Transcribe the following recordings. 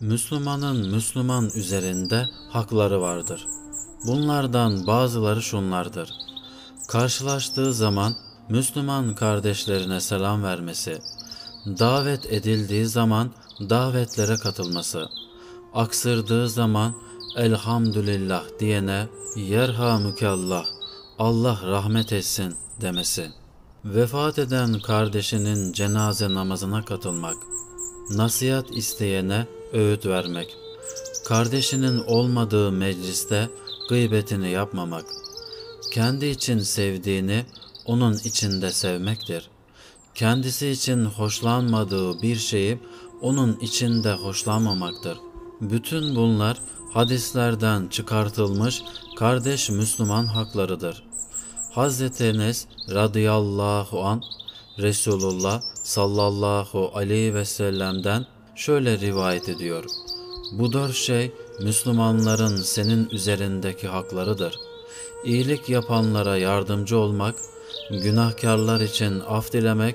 Müslümanın Müslüman üzerinde hakları vardır. Bunlardan bazıları şunlardır. Karşılaştığı zaman Müslüman kardeşlerine selam vermesi, davet edildiği zaman davetlere katılması, aksırdığı zaman elhamdülillah diyene yerhamükallah, Allah rahmet etsin demesi, vefat eden kardeşinin cenaze namazına katılmak, nasihat isteyene öğüt vermek, kardeşinin olmadığı mecliste gıybetini yapmamak, kendi için sevdiğini onun içinde sevmektir. Kendisi için hoşlanmadığı bir şeyi onun içinde hoşlanmamaktır. Bütün bunlar hadislerden çıkartılmış kardeş Müslüman haklarıdır. Hazreti Enes radıyallahu an Resulullah sallallahu aleyhi ve sellem'den şöyle rivayet ediyor. Bu dört şey Müslümanların senin üzerindeki haklarıdır. İyilik yapanlara yardımcı olmak, günahkarlar için af dilemek,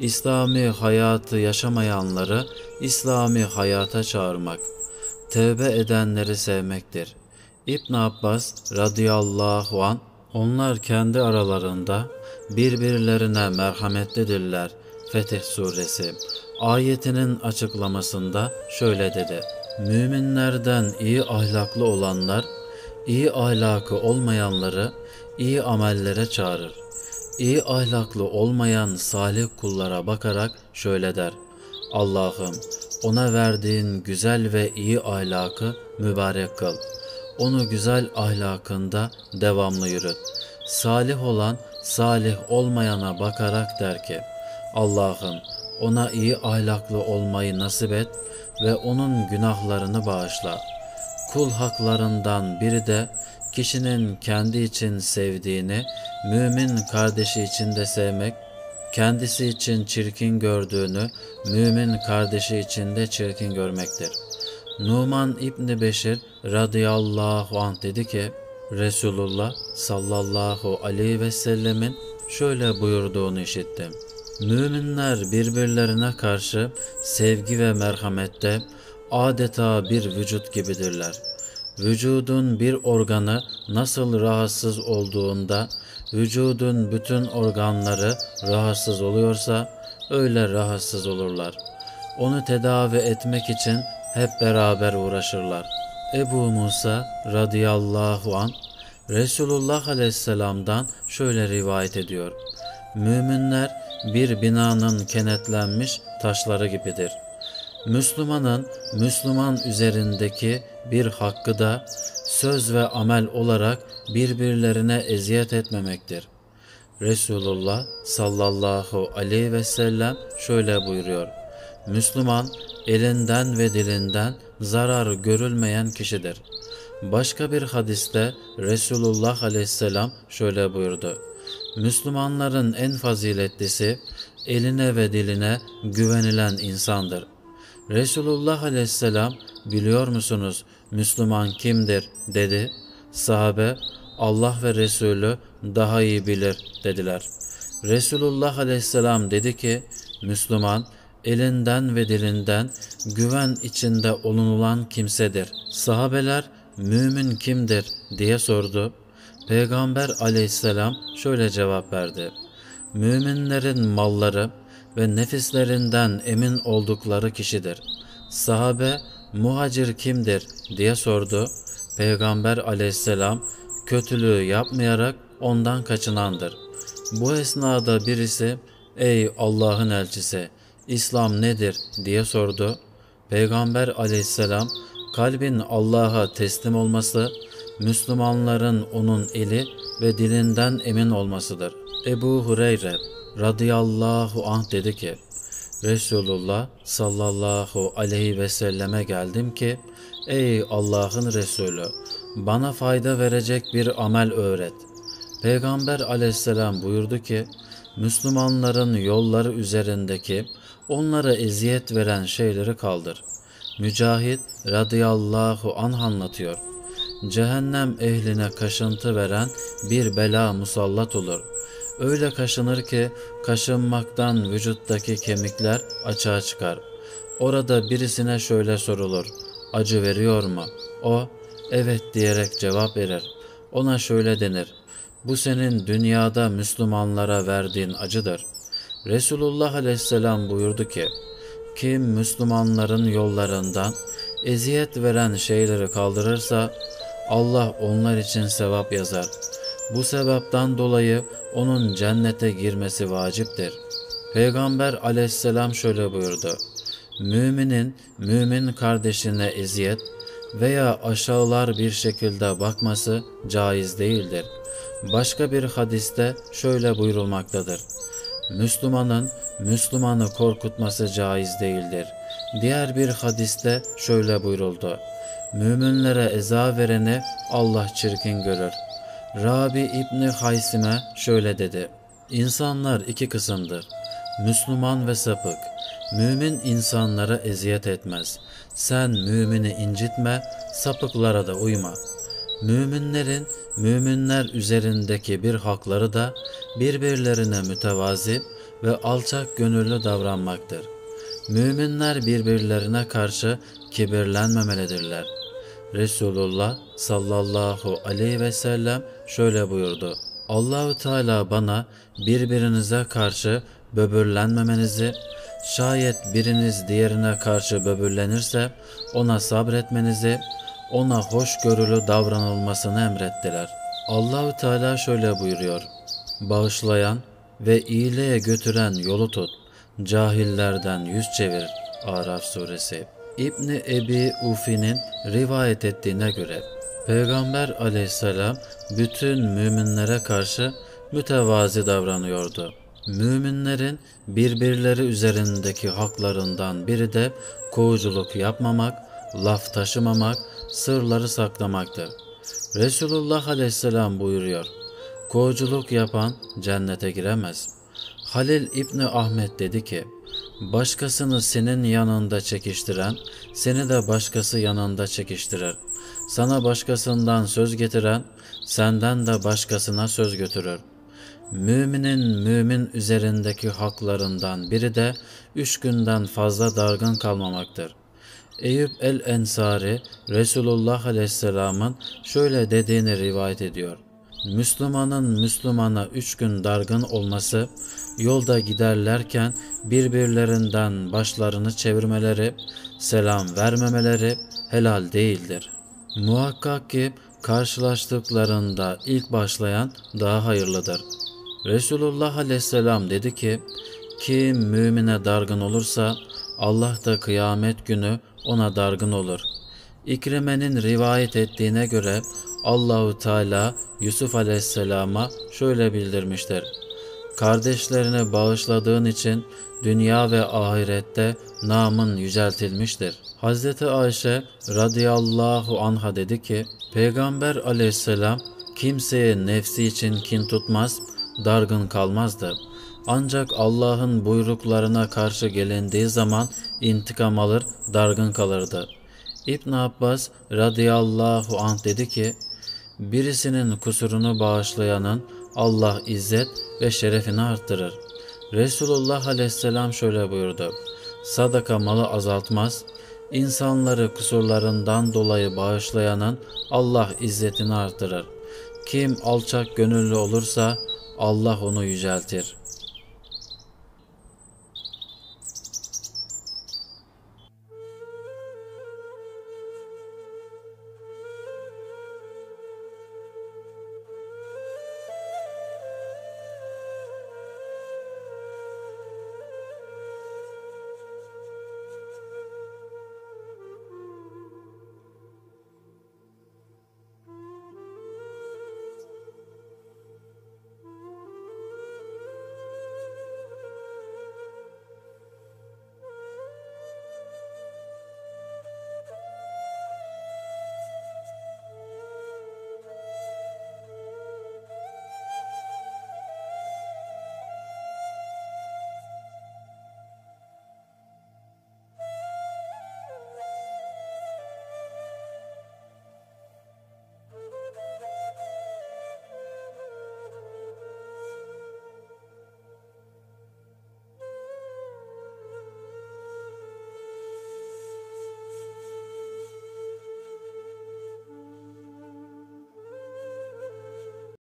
İslami hayatı yaşamayanları İslami hayata çağırmak, tevbe edenleri sevmektir. İbn Abbas radıyallahu an onlar kendi aralarında birbirlerine merhametlidirler. Fetih suresi ayetinin açıklamasında şöyle dedi. Müminlerden iyi ahlaklı olanlar, iyi ahlakı olmayanları iyi amellere çağırır. İyi ahlaklı olmayan salih kullara bakarak şöyle der. Allah'ım ona verdiğin güzel ve iyi ahlakı mübarek kıl. Onu güzel ahlakında devamlı yürüt. Salih olan salih olmayana bakarak der ki Allah'ım ona iyi ahlaklı olmayı nasip et ve onun günahlarını bağışla. Kul haklarından biri de kişinin kendi için sevdiğini mümin kardeşi için de sevmek, kendisi için çirkin gördüğünü mümin kardeşi için de çirkin görmektir. Numan İbni Beşir radıyallahu anh dedi ki, Resulullah sallallahu aleyhi ve sellemin şöyle buyurduğunu işittim. Müminler birbirlerine karşı sevgi ve merhamette adeta bir vücut gibidirler. Vücudun bir organı nasıl rahatsız olduğunda vücudun bütün organları rahatsız oluyorsa öyle rahatsız olurlar. Onu tedavi etmek için hep beraber uğraşırlar. Ebu Musa radıyallahu an Resulullah aleyhisselamdan şöyle rivayet ediyor. Müminler bir binanın kenetlenmiş taşları gibidir. Müslümanın Müslüman üzerindeki bir hakkı da söz ve amel olarak birbirlerine eziyet etmemektir. Resulullah sallallahu aleyhi ve sellem şöyle buyuruyor. Müslüman elinden ve dilinden zarar görülmeyen kişidir. Başka bir hadiste Resulullah aleyhisselam şöyle buyurdu. Müslümanların en faziletlisi eline ve diline güvenilen insandır. Resulullah aleyhisselam biliyor musunuz Müslüman kimdir dedi. Sahabe Allah ve Resulü daha iyi bilir dediler. Resulullah aleyhisselam dedi ki Müslüman elinden ve dilinden güven içinde olunulan kimsedir. Sahabeler mümin kimdir diye sordu. Peygamber aleyhisselam şöyle cevap verdi. Müminlerin malları ve nefislerinden emin oldukları kişidir. Sahabe muhacir kimdir diye sordu. Peygamber aleyhisselam kötülüğü yapmayarak ondan kaçınandır. Bu esnada birisi ey Allah'ın elçisi İslam nedir diye sordu. Peygamber aleyhisselam kalbin Allah'a teslim olması, Müslümanların onun eli ve dilinden emin olmasıdır. Ebu Hureyre radıyallahu anh dedi ki, Resulullah sallallahu aleyhi ve selleme geldim ki, Ey Allah'ın Resulü, bana fayda verecek bir amel öğret. Peygamber aleyhisselam buyurdu ki, Müslümanların yolları üzerindeki onlara eziyet veren şeyleri kaldır. Mücahit radıyallahu anh anlatıyor. Cehennem ehline kaşıntı veren bir bela musallat olur. Öyle kaşınır ki kaşınmaktan vücuttaki kemikler açığa çıkar. Orada birisine şöyle sorulur. Acı veriyor mu? O, evet diyerek cevap verir. Ona şöyle denir. Bu senin dünyada Müslümanlara verdiğin acıdır. Resulullah aleyhisselam buyurdu ki, kim Müslümanların yollarından eziyet veren şeyleri kaldırırsa Allah onlar için sevap yazar. Bu sebepten dolayı onun cennete girmesi vaciptir. Peygamber aleyhisselam şöyle buyurdu. Müminin mümin kardeşine eziyet veya aşağılar bir şekilde bakması caiz değildir. Başka bir hadiste şöyle buyurulmaktadır. Müslümanın Müslümanı korkutması caiz değildir. Diğer bir hadiste şöyle buyuruldu. Müminlere eza vereni Allah çirkin görür. Rabi İbni Haysim'e şöyle dedi. İnsanlar iki kısımdır. Müslüman ve sapık. Mümin insanlara eziyet etmez. Sen mümini incitme, sapıklara da uyma. Müminlerin müminler üzerindeki bir hakları da birbirlerine mütevazi ve alçak gönüllü davranmaktır. Müminler birbirlerine karşı kibirlenmemelidirler. Resulullah sallallahu aleyhi ve sellem şöyle buyurdu. Allahü Teala bana birbirinize karşı böbürlenmemenizi, şayet biriniz diğerine karşı böbürlenirse ona sabretmenizi, ona hoşgörülü davranılmasını emrettiler. Allahü Teala şöyle buyuruyor. Bağışlayan ve iyiliğe götüren yolu tut. Cahillerden yüz çevir. Araf suresi. İbni Ebi Ufi'nin rivayet ettiğine göre Peygamber aleyhisselam bütün müminlere karşı mütevazi davranıyordu. Müminlerin birbirleri üzerindeki haklarından biri de kovuculuk yapmamak, laf taşımamak, sırları saklamaktır. Resulullah aleyhisselam buyuruyor, kovuculuk yapan cennete giremez. Halil İbni Ahmet dedi ki, başkasını senin yanında çekiştiren, seni de başkası yanında çekiştirir. Sana başkasından söz getiren, senden de başkasına söz götürür. Müminin mümin üzerindeki haklarından biri de üç günden fazla dargın kalmamaktır. Eyüp el-Ensari, Resulullah Aleyhisselam'ın şöyle dediğini rivayet ediyor. Müslümanın Müslümana üç gün dargın olması, yolda giderlerken birbirlerinden başlarını çevirmeleri, selam vermemeleri helal değildir. Muhakkak ki karşılaştıklarında ilk başlayan daha hayırlıdır. Resulullah aleyhisselam dedi ki, kim mümine dargın olursa Allah da kıyamet günü ona dargın olur. İkrime'nin rivayet ettiğine göre Allahu Teala Yusuf Aleyhisselam'a şöyle bildirmiştir. Kardeşlerini bağışladığın için dünya ve ahirette namın yüceltilmiştir. Hazreti Ayşe radıyallahu anha dedi ki, Peygamber aleyhisselam kimseye nefsi için kin tutmaz, dargın kalmazdı. Ancak Allah'ın buyruklarına karşı gelindiği zaman intikam alır, dargın kalırdı. İbn Abbas radıyallahu anh dedi ki, birisinin kusurunu bağışlayanın Allah izzet ve şerefini arttırır. Resulullah aleyhisselam şöyle buyurdu. Sadaka malı azaltmaz, insanları kusurlarından dolayı bağışlayanın Allah izzetini artırır. Kim alçak gönüllü olursa Allah onu yüceltir.''